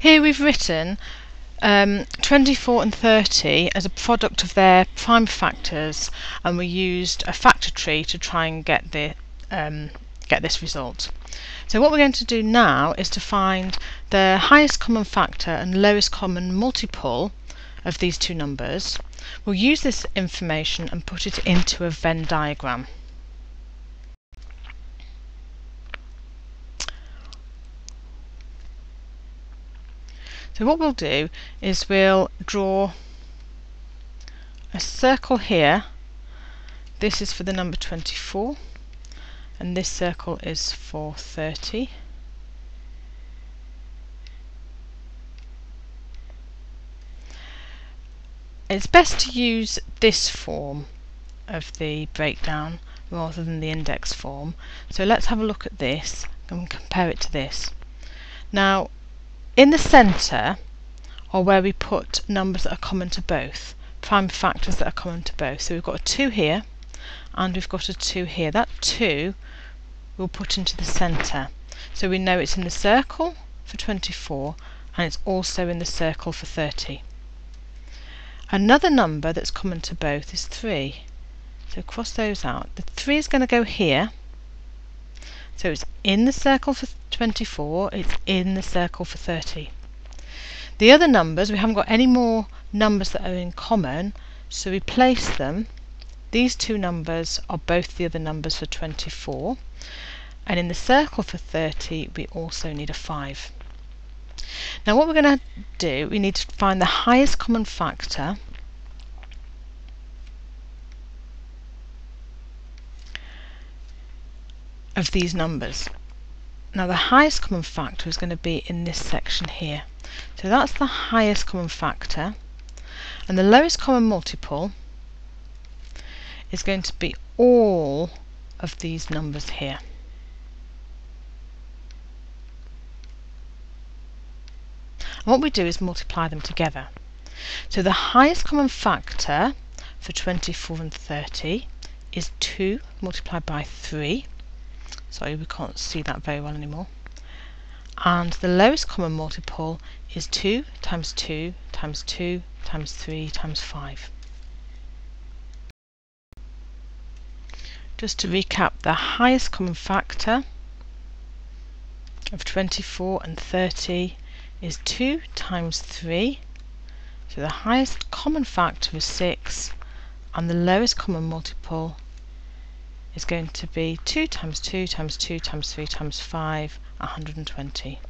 Here we've written um, 24 and 30 as a product of their prime factors and we used a factor tree to try and get the um, get this result. So what we're going to do now is to find the highest common factor and lowest common multiple of these two numbers. We'll use this information and put it into a Venn diagram. So what we'll do is we'll draw a circle here. This is for the number 24 and this circle is for 30. It's best to use this form of the breakdown rather than the index form. So let's have a look at this and compare it to this. Now in the centre are where we put numbers that are common to both, prime factors that are common to both. So we've got a 2 here and we've got a 2 here. That 2 we'll put into the centre. So we know it's in the circle for 24 and it's also in the circle for 30. Another number that's common to both is 3. So cross those out. The 3 is going to go here so it's in the circle for 24, it's in the circle for 30. The other numbers, we haven't got any more numbers that are in common, so we place them. These two numbers are both the other numbers for 24. And in the circle for 30, we also need a 5. Now what we're going to do, we need to find the highest common factor of these numbers. Now the highest common factor is going to be in this section here. So that's the highest common factor. And the lowest common multiple is going to be all of these numbers here. And what we do is multiply them together. So the highest common factor for 24 and 30 is 2 multiplied by 3 Sorry, we can't see that very well anymore. And the lowest common multiple is 2 times 2 times 2 times 3 times 5. Just to recap, the highest common factor of 24 and 30 is 2 times 3. So the highest common factor is 6 and the lowest common multiple is going to be 2 times 2 times 2 times 3 times 5, 120.